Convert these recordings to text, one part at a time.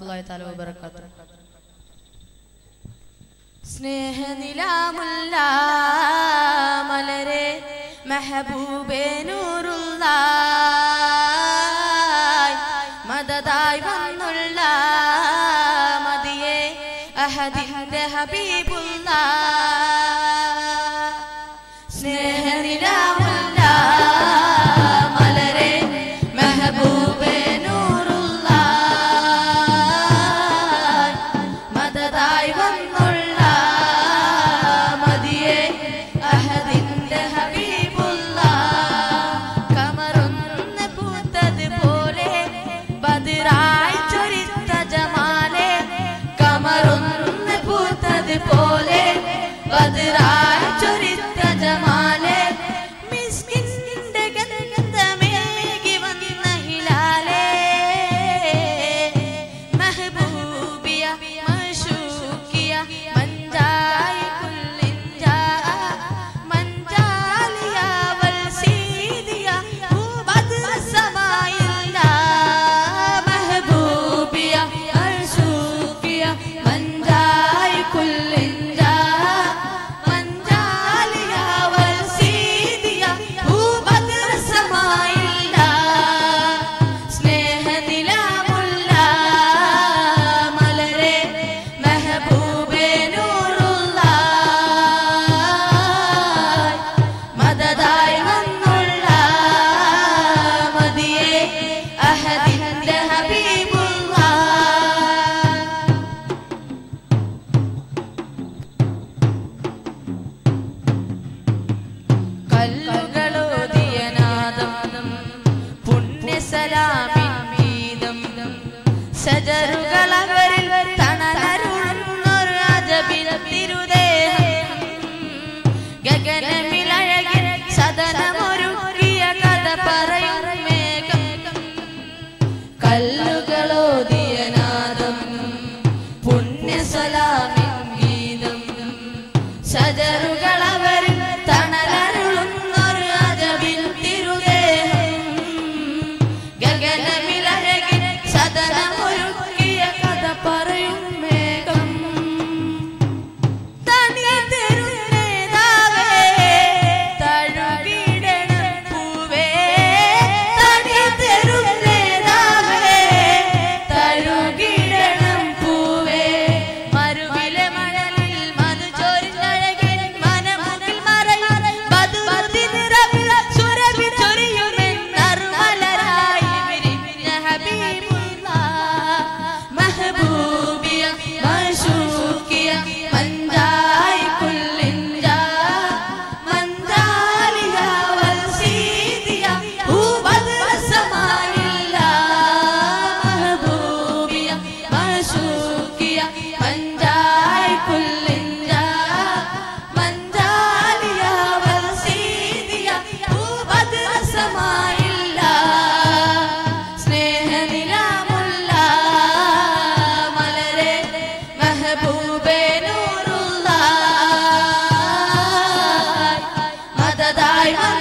വറഹ്മത്തുള്ളാഹി തആല വബറകാതുഹു സ്നേഹനിലാമുല്ല മലരെ മെഹബൂബേ നൂറുള്ള മദതായി വന്നുള്ള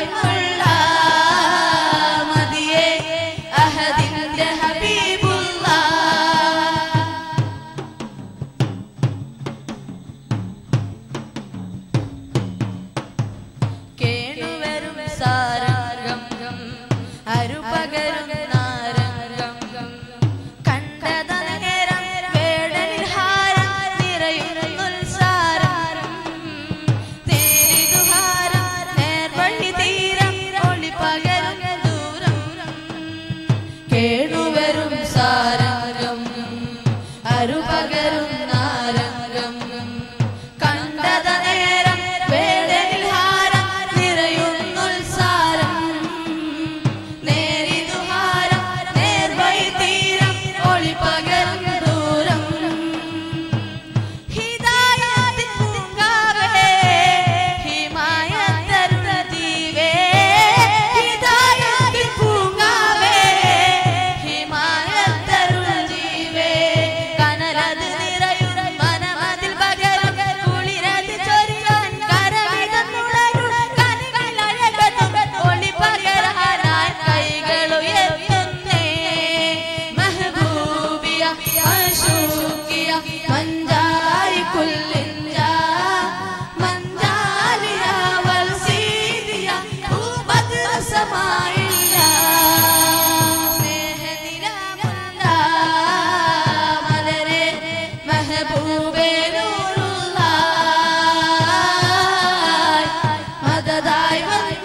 날 മദതായി